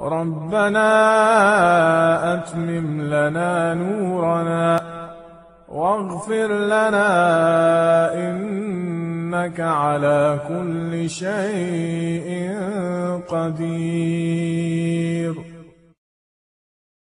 ربنا أتمم لنا نورنا واغفر لنا إنك على كل شيء قدير.